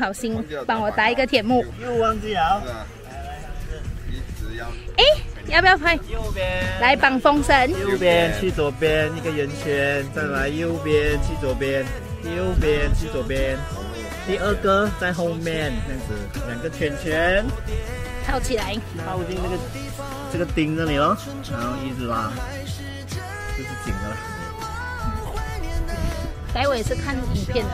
好心帮我搭一个铁幕。又忘记了。哎，要不要拍？右边。来绑风绳。右边去左边一个圆圈，再来右边去左边，右边去左边。第二个在后面，这样子两个圈圈套起来，套进那个这个钉这里咯，然后一直拉，就是紧了。待会是看影片的。